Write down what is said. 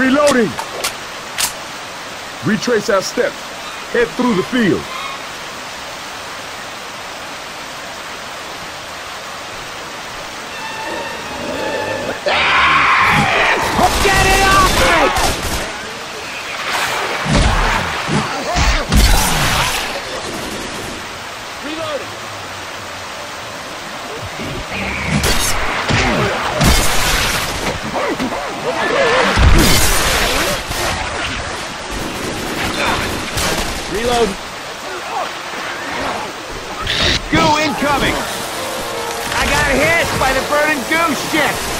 Reloading! Retrace our steps. Head through the field. Get it off me! Reloading! Reload! Goo incoming! I got hit by the burning goo ship!